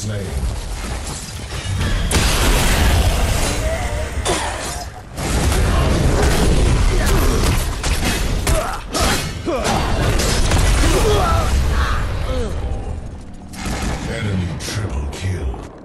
slain. Enemy triple kill.